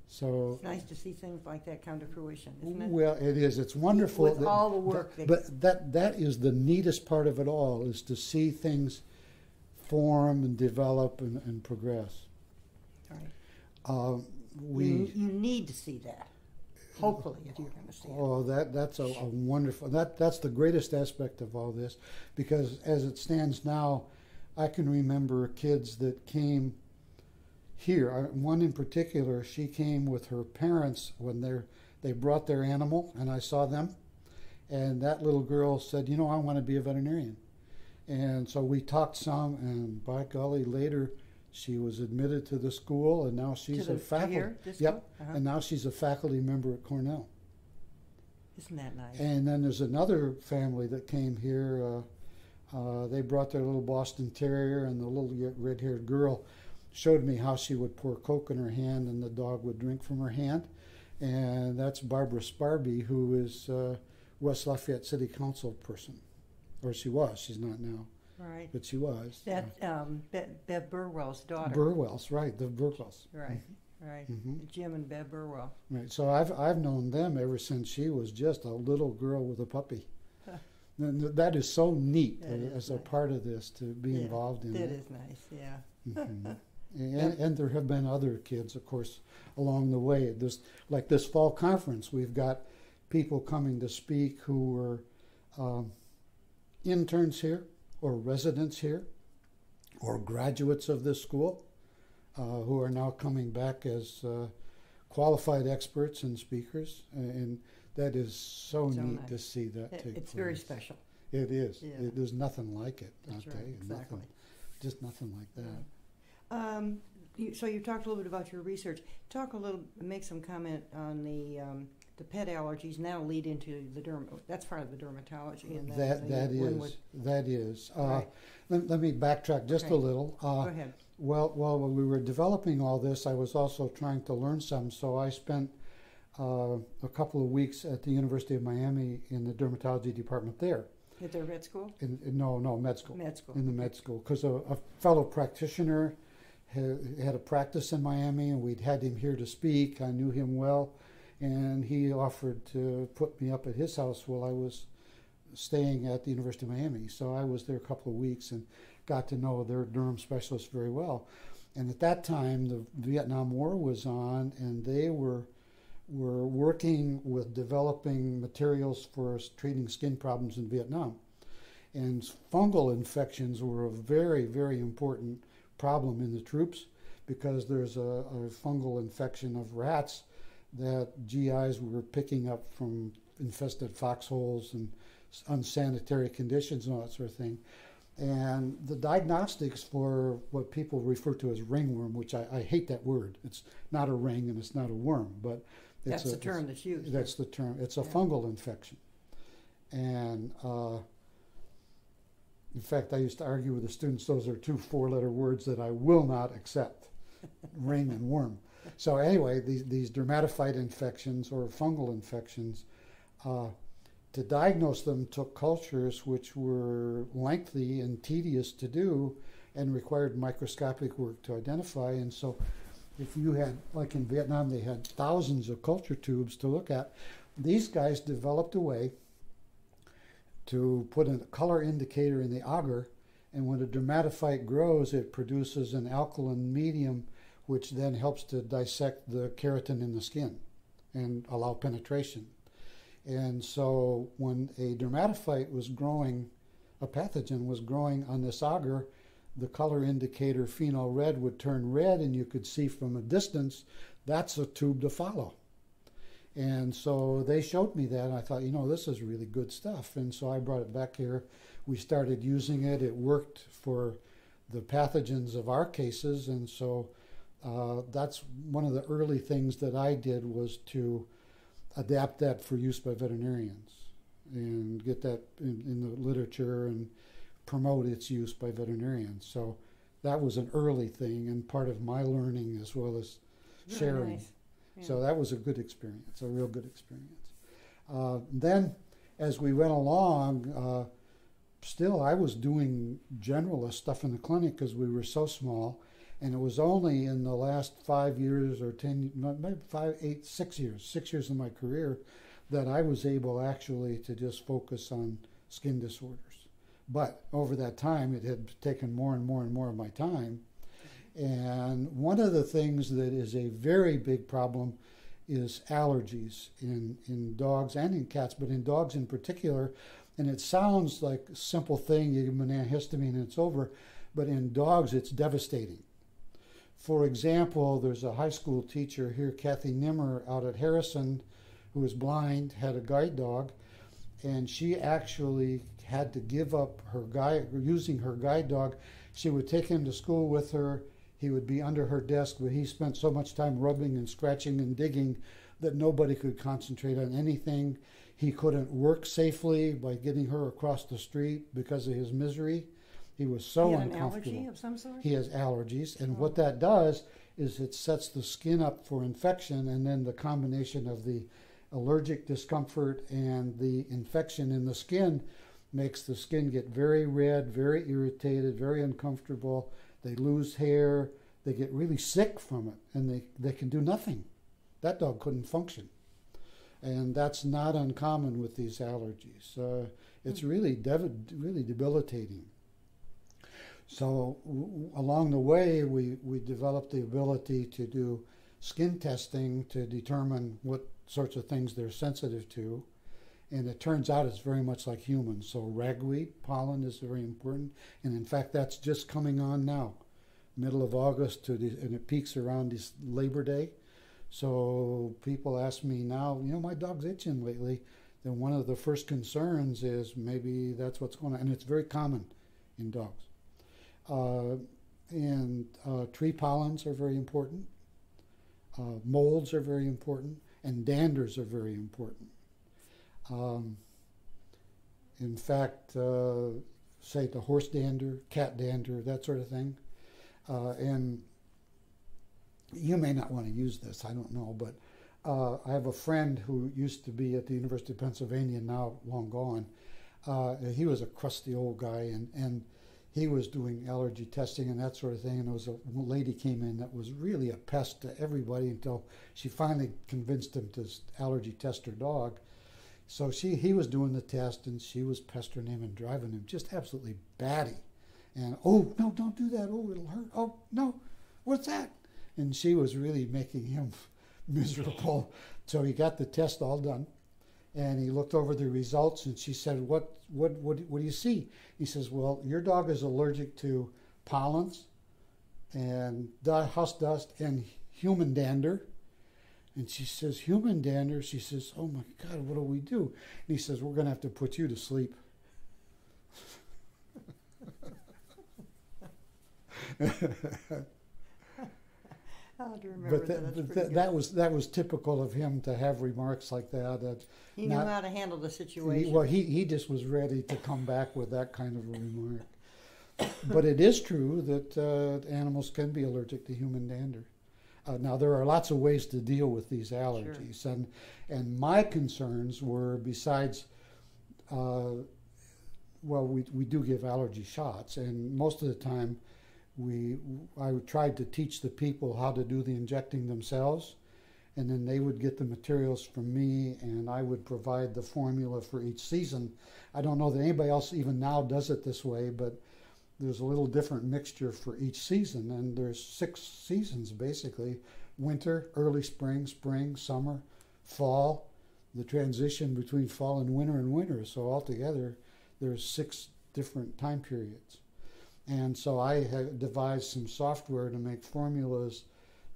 So It's nice to see things like that come to fruition, isn't it? well, it is. It's wonderful. With that- all the work that- but that that is the neatest part of it all is to see things form and develop and, and progress. Right. Um, we you, you need to see that. Hopefully, if you're going to see it. oh that that's a, a wonderful that that's the greatest aspect of all this because as it stands now, I can remember kids that came here. One in particular, she came with her parents when they they brought their animal, and I saw them. And that little girl said, "You know, I want to be a veterinarian." And so we talked some, and by golly, later she was admitted to the school, and now she's the, a faculty. Here, Yep. Uh-huh. and now she's a faculty member at Cornell. Isn't that nice? And then there's another family that came here. Uh, uh, they brought their little Boston Terrier, and the little red haired girl showed me how she would pour Coke in her hand, and the dog would drink from her hand. And that's Barbara Sparby, who is uh, West Lafayette City Council person. Or she was, she's not now, right. but she was. That um, Be- Bev Burwell's daughter. Burwells, right, the Burwells. right. Right. Mhm. Jim and Bev Burwell. Right. So I've I've known them ever since she was just a little girl with a puppy. And that is so neat That uh, as a nice. part of this to be Yeah, involved in That it. is nice. Yeah. Mhm. [LAUGHS] and, and there have been other kids, of course, along the way. This like this fall conference, we've got people coming to speak who were um, interns here, or residents here, or graduates of this school, uh, who are now coming back as uh, qualified experts and speakers, and that is so, So neat nice. to see that It- take it's very special. It is. Yeah. It, there's nothing like it. That's right. Exactly. nothing, just nothing like that. Um, you, so you talked a little bit about your research. Talk a little, make some comment on the um, the pet allergies. Now lead into the derm. That's part of the dermatology. And then That the that is that is. Uh, Right. let, let me backtrack just Okay. a little. Go Uh, ahead. well, while we were developing all this, I was also trying to learn some. So I spent uh, a couple of weeks at the University of Miami in the dermatology department there. At their vet school, In, in- no, no, med school. med school. In the med school, because a, a fellow practitioner had, had a practice in Miami, and we'd had him here to speak. I knew him well, and he offered to put me up at his house while I was staying at the University of Miami. So I was there a couple of weeks and got to know their derm specialists very well. And at that time, the Vietnam War was on, and they were were working with developing materials for treating skin problems in Vietnam. And fungal infections were a very, very important problem in the troops because there's a, a fungal infection of rats that GIs were picking up from infested foxholes and unsanitary conditions and all that sort of thing. And the diagnostics for what people refer to as ringworm, which I, I hate that word. It's not a ring and it's not a worm, but it's That's a, the term that's used. that's the term. It's a Yeah. fungal infection. And uh, in fact, I used to argue with the students those are two four letter words that I will not accept [LAUGHS] ring and worm. So, anyway, these, these dermatophyte infections or fungal infections, uh, to diagnose them took cultures which were lengthy and tedious to do and required microscopic work to identify. And so, if you had, like in Vietnam, they had thousands of culture tubes to look at. These guys developed a way to put a color indicator in the agar, and when a dermatophyte grows, it produces an alkaline medium, which then helps to dissect the keratin in the skin and allow penetration. And so, when a dermatophyte was growing, a pathogen was growing on this agar, the color indicator phenol red would turn red, and you could see from a distance that's a tube to follow. And so they showed me that, and I thought, you know, this is really good stuff. And so I brought it back here. We started using it. It worked for the pathogens of our cases, and so uh, that's one of the early things that I did was to adapt that for use by veterinarians and get that in, in the literature and promote its use by veterinarians. So that was an early thing and part of my learning as well as sharing. nice. So that was a good experience, a real good experience. Uh, then, as we went along, uh, still I was doing generalist stuff in the clinic because we were so small, and it was only in the last five years or ten, maybe five, eight, six years, six years of my career, that I was able actually to just focus on skin disorders. But over that time, it had taken more and more and more of my time. And one of the things that is a very big problem is allergies in, in dogs and in cats, but in dogs in particular. And it sounds like a simple thing, you give them an antihistamine and it's over, but in dogs it's devastating. For example, there's a high school teacher here, Kathy Nimmer, out at Harrison, who is blind, had a guide dog, and she actually had to give up her guide, using her guide dog. She would take him to school with her. He would be under her desk, but he spent so much time rubbing and scratching and digging that nobody could concentrate on anything. He couldn't work safely by getting her across the street because of his misery. He was so He uncomfortable. allergy of some sort? He has allergies, and Oh. what that does is it sets the skin up for infection, and then the combination of the allergic discomfort and the infection in the skin makes the skin get very red, very irritated, very uncomfortable. They lose hair, they get really sick from it, and they, they can do nothing. That dog couldn't function. And that's not uncommon with these allergies. Uh, it's really, dev- really debilitating. So w- along the way, we, we developed the ability to do skin testing to determine what sorts of things they're sensitive to. And it turns out it's very much like humans. So ragweed pollen is very important. And in fact, that's just coming on now, middle of August, to the, and it peaks around this Labor Day. So people ask me now, you know, my dog's itching lately. Then one of the first concerns is maybe that's what's going on. And it's very common in dogs. Uh, and uh, tree pollens are very important. Uh, molds are very important, and danders are very important. Um, in fact, uh, say the horse dander, cat dander, that sort of thing. Uh, and you may not want to use this, I don't know, but uh, I have a friend who used to be at the University of Pennsylvania, now long gone. Uh, he was a crusty old guy, and, and he was doing allergy testing and that sort of thing. And there was a lady came in that was really a pest to everybody until she finally convinced him to allergy test her dog. So she he was doing the test and she was pestering him and driving him just absolutely batty. And oh no, don't do that. Oh, it'll hurt. Oh no, what's that? And she was really making him [LAUGHS] miserable. So he got the test all done and he looked over the results and she said what what what, what do you see he says well your dog is allergic to pollens and dust and human dander and she says human dander she says oh my god what do we do and he says we're going to have to put you to sleep [LAUGHS] I do remember but, that. that, but that, was that was typical of him to have remarks like that. That He knew not- how to handle the he, situation. well, he he just was ready to come back with that kind of a remark. but it is true that uh, animals can be allergic to human dander. Uh, now there are lots of ways to deal with these allergies, and and my concerns were besides. Uh, well, we, we do give allergy shots, and most of the time, we I tried to teach the people how to do the injecting themselves, and then they would get the materials from me, and I would provide the formula for each season. I don't know that anybody else even now does it this way, but there's a little different mixture for each season, and there's six seasons basically: winter, early spring, spring, summer, fall, the transition between fall and winter and winter. So altogether, there's six different time periods. And so I devised some software to make formulas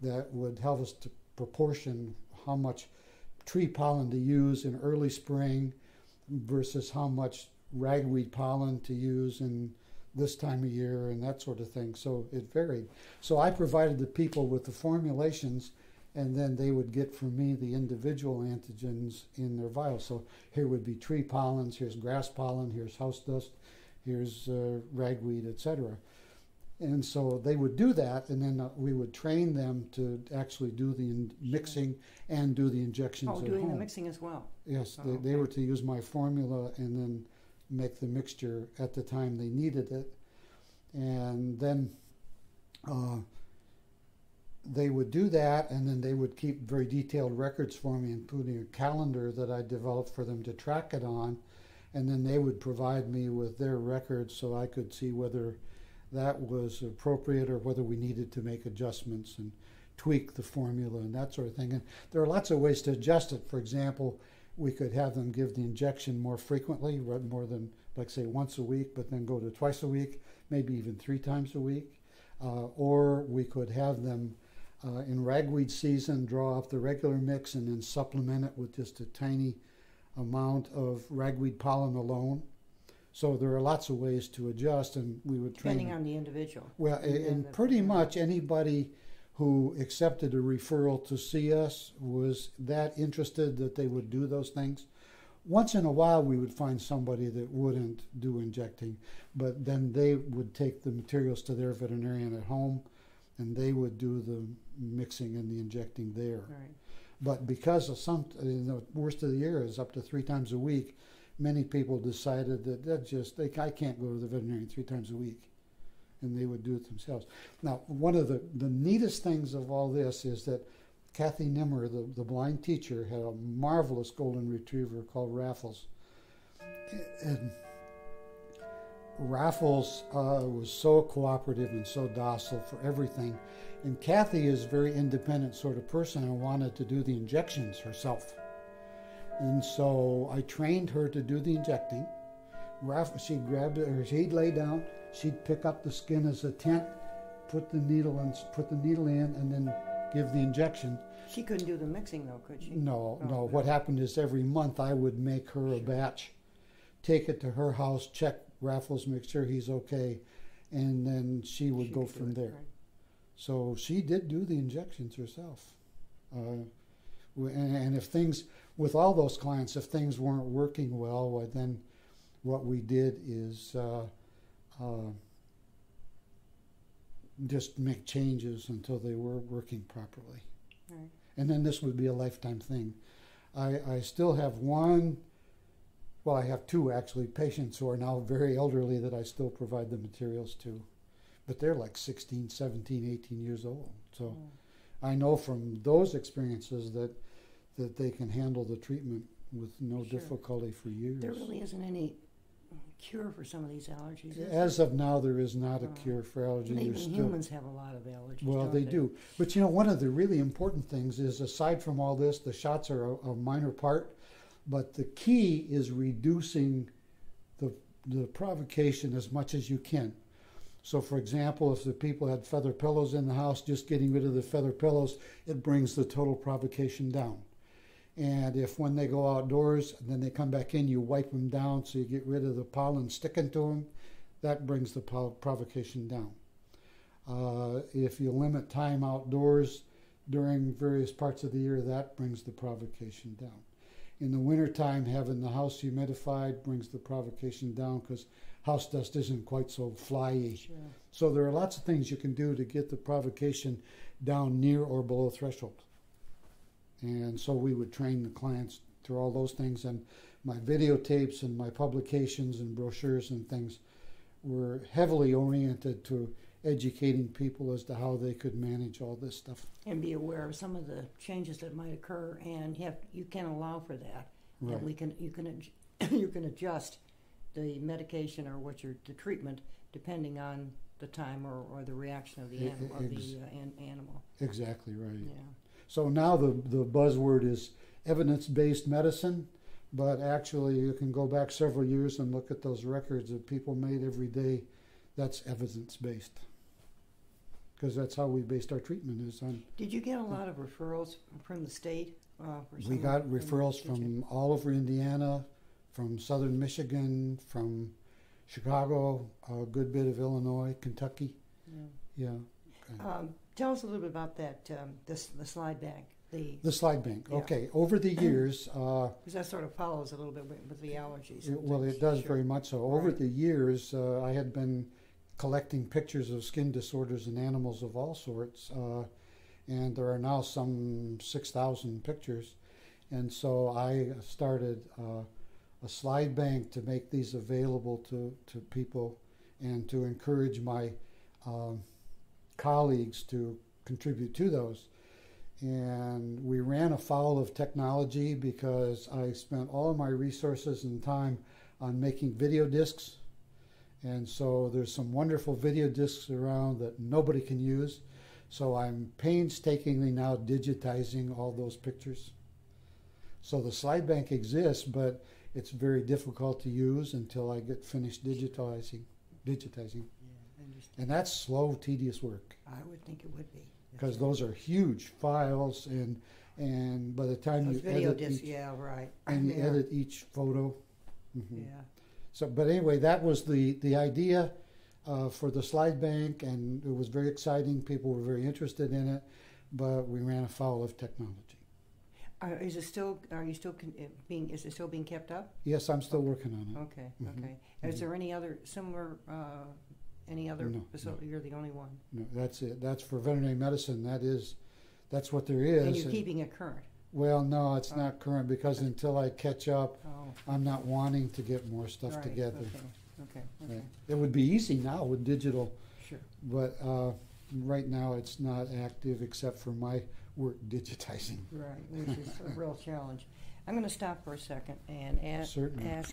that would help us to proportion how much tree pollen to use in early spring versus how much ragweed pollen to use in this time of year and that sort of thing. So it varied. So I provided the people with the formulations and then they would get from me the individual antigens in their vials. So here would be tree pollens, here's grass pollen, here's house dust, here's uh, ragweed, etc. And so they would do that, and then uh, we would train them to actually do the in- mixing and do the injections Oh, doing home. the mixing as well. Yes, Oh, they, they were to use my formula and then make the mixture at the time they needed it. And then uh, they would do that, and then they would keep very detailed records for me, including a calendar that I developed for them to track it on. And then they would provide me with their records so I could see whether that was appropriate or whether we needed to make adjustments and tweak the formula and that sort of thing. And there are lots of ways to adjust it. For example, we could have them give the injection more frequently, more than, like, say, once a week, but then go to twice a week, maybe even three times a week. Uh, or we could have them uh, in ragweed season draw up the regular mix and then supplement it with just a tiny amount of ragweed pollen alone. So there are lots of ways to adjust, and we would train. Depending on the individual. Well, And and, then pretty much anybody who accepted a referral to see us was that interested that they would do those things. Once in a while, we would find somebody that wouldn't do injecting, but then they would take the materials to their veterinarian at home, and they would do the mixing and the injecting there. Right. But because of some, in the worst of the year is up to three times a week, many people decided that that just they, I can't go to the veterinarian three times a week, and they would do it themselves. Now, one of the the neatest things of all this is that Kathy Nimmer, the, the blind teacher, had a marvelous golden retriever called Raffles, and Raffles uh, was so cooperative and so docile for everything. And Kathy is a very independent sort of person and wanted to do the injections herself. And so I trained her to do the injecting. Raff, she'd grab or she'd lay down, she'd pick up the skin as a tent, put the needle and put the needle in, and then give the injection. She couldn't do the mixing though, could she? No, Oh, no. What happened is every month I would make her a batch, take it to her house, check Raffles, make sure he's okay, and then she would She go from there. right. So she did do the injections herself. Uh, and, and if things, with all those clients, if things weren't working well, well then what we did is uh, uh, just make changes until they were working properly. Right. And then this would be a lifetime thing. I, I still have one, well, I have two actually, patients who are now very elderly that I still provide the materials to. But they're like 16, 17, 18 years old. So Mm. I know from those experiences that, that they can handle the treatment with no Sure. difficulty for years. There really isn't any cure for some of these allergies. As of now, there is not a Oh. cure for allergies. Even still- humans have a lot of allergies. Well, don't they do. But you know, one of the really important things is aside from all this, the shots are a, a minor part, but the key is reducing the, the provocation as much as you can. So, for example, if the people had feather pillows in the house, just getting rid of the feather pillows, it brings the total provocation down. And if when they go outdoors, and then they come back in, you wipe them down so you get rid of the pollen sticking to them, that brings the provocation down. Uh, if you limit time outdoors during various parts of the year, that brings the provocation down. In the wintertime, having the house humidified brings the provocation down because house dust isn't quite so flyy. Sure. So there are lots of things you can do to get the provocation down near or below threshold. And so we would train the clients through all those things. And my videotapes and my publications and brochures and things were heavily oriented to educating people as to how they could manage all this stuff. And be aware of some of the changes that might occur, and you have you can allow for that. Right. And we can you can [COUGHS] you can adjust the medication or what your the treatment depending on the time or, or the reaction of the animal, of the uh, an, animal. Exactly right. Yeah. So now the, the buzzword is evidence based medicine, but actually you can go back several years and look at those records that people made every day. That's evidence based. Because that's how we based our treatment is on. Did you get a lot of referrals from the state? Uh, We got referrals from all over Indiana, from southern Michigan, from Chicago, a good bit of Illinois, Kentucky. Yeah. Yeah. Um, tell us a little bit about that. Um, this the slide bank. The The slide bank. Yeah. Okay. Over the [CLEARS THROAT] years, uh, because that sort of follows a little bit with, with the allergies. It- well, it does Sure. very much so. Over Right. the years, uh, I had been collecting pictures of skin disorders in animals of all sorts. Uh, and there are now some 6,000 pictures. And so I started uh, a slide bank to make these available to, to people and to encourage my um, colleagues to contribute to those. And we ran afoul of technology because I spent all of my resources and time on making video discs. And so there's some wonderful video discs around that nobody can use. So I'm painstakingly now digitizing all those pictures. So the slide bank exists, but it's very difficult to use until I get finished digitizing. Digitizing. And that's slow, tedious work I would think it would be. because those are huge files, and and by the time Those you video edit discs, each, yeah, right. [COUGHS] and you edit each photo. Mhm. Yeah, So, but anyway, that was the the idea uh, for the slide bank, and it was very exciting. People were very interested in it, but we ran afoul of technology. Are, is it still, are you still con- being, is it still being kept up? Yes, I'm still working on it. Okay, Mhm, okay. Is mhm. there any other similar, uh, any other No, no. facility? You're the only one? No, that's it. That's for veterinary medicine. That is, that's what there is. And you're And- keeping it current? well, no, it's Oh. not current because until I catch up, Oh, I'm not wanting to get more stuff right, together. Okay, okay, okay, Right. It would be easy now with digital, sure. but uh, right now it's not active except for my work [LAUGHS] digitizing. Right, which is a real challenge. I'm going to stop for a second and ask, Certainly. ask